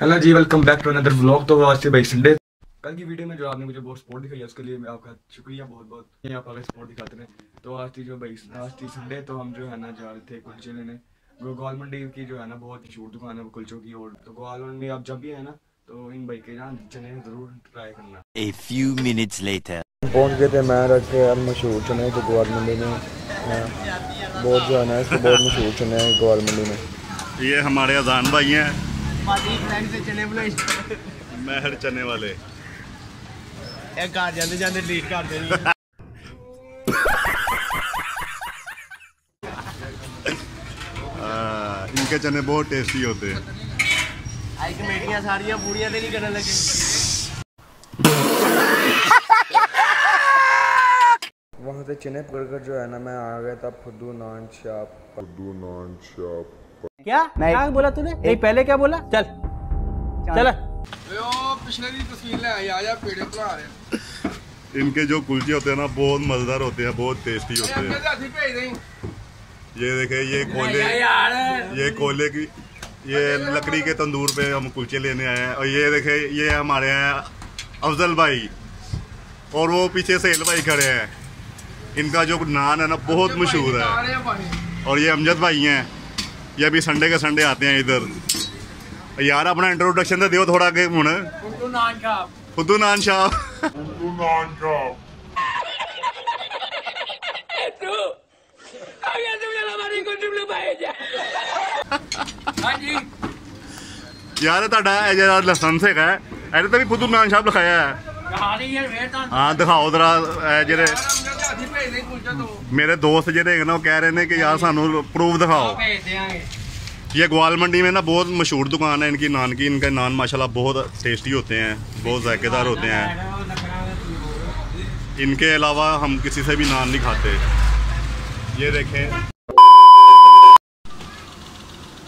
Hello ji welcome back to another vlog तो आज से भाई संडे कल की वीडियो में जो आपने मुझे बहुत सपोर्ट दिखाई है उसके लिए मैं आपका शुक्रिया बहुत बहुत आप आगे सपोर्ट दिखाते रहे। तो आज थी जो भाई आज थी संडे तो हम जो है ना जा रहे थे कुलचे लेने। गोपाल मंडी की जो है ना बहुत मशहूर दुकान है वो कुलचों की। और तो गोपाल मंडी आप जब भी है ना तो इन भाई के यहाँ चने ज़रूर ट्राई करना। A few minutes later. पहुँच गए थे मैं रख के अब मशहूर चने जो ग्वाल मंडी में। हाँ, बहुत जो है ना बहुत मशहूर चने हैं ग्वाल मंडी में। ये हमारे अजान भाई हैं। ਭਾਜੀ ਫਰੈਂਡ ਦੇ ਚਨੇ ਬਣਾਈ महर चने वाले ਇਹ ਘਰ ਜਾਂਦੇ ਜਾਂਦੇ ਲੀਕ ਕਰਦੇ ਨੇ आ, इनके चने बहुत टेस्टी होते हैं ਆਈ ਕਮੇਟੀਆਂ ਸਾਰੀਆਂ ਪੂਰੀਆਂ ਤੇ ਨਹੀਂ ਕਰਨ ਲੱਗੇ वहाँ से चने पकड़कर जो है ना मैं आ गया था फुद्दू नान शाप फुद्दू नान शाप क्या? क्या बोला तूने? नहीं पहले क्या बोला? चल। चल। इनके जो कुलचे होते हैं ना बहुत मज़ेदार होते हैं बहुत टेस्टी होते हैं। ये देखे ये कोले ये कोले की ये लकड़ी के तंदूर पे हम कुलचे लेने आए हैं। और ये देखे ये हमारे हैं अफजल भाई। और वो पीछे सेल भाई खड़े हैं। इनका जो नान है ना बहुत मशहूर है। और ये अमजद भाई हैं। ये अभी संडे के संडे आते हैं इधर। यार अपना इंट्रोडक्शन तो दियो थोड़ा के हूँ फुद्दू नान शाह यार ताड़ा लसन से है। अरे तभी फुद्दू नान शाह लिखाया है। हाँ दिखाओ जरा जेरे ਦਿਖਾਓ ਜਰਾ ਇਹ ਜਿਹੜੇ ਮੇਰੇ ਦੋਸਤ ਜਿਹੜੇ ਹੈਗੇ ਨਾ ਉਹ ਕਹਿ ਰਹੇ ਨੇ ਕਿ ਯਾਰ ਸਾਨੂੰ ਪ੍ਰੂਫ ਦਿਖਾਓ ये ग्वाल मंडी में ना बहुत मशहूर दुकान है इनकी नान की इनके नान माशाल्लाह बहुत टेस्टी होते हैं बहुत जायकेदार होते हैं इनके अलावा हम किसी से भी नान नहीं खाते ये देखें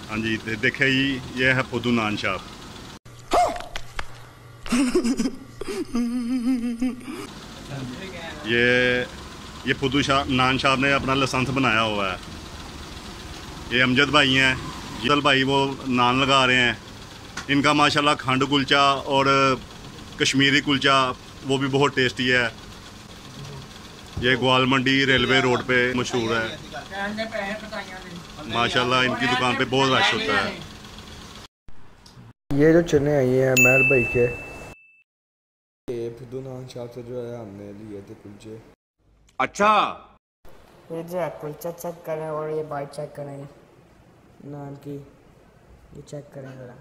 हाँ जी दे- देखें जी ये है फुदू नान शाप ये ये पुदू शाह नान शाह ने अपना लसंस बनाया हुआ है। ये अमजद भाई हैं जल भाई वो नान लगा रहे हैं। इनका माशाल्लाह खंड कुलचा और कश्मीरी कुलचा वो भी बहुत टेस्टी है। ये ग्वाल मंडी रेलवे रोड पे मशहूर है। माशाल्लाह इनकी दुकान पे बहुत रश होता है। ये जो चने आई ये हैं महर भाई के। ये फुद्दू नान शाप से जो है हमने लिए थे कुलचे। ये जो है कुलचा चेक करें और ये बाइक चेक करें। नान की ये चेक करें ज़रा।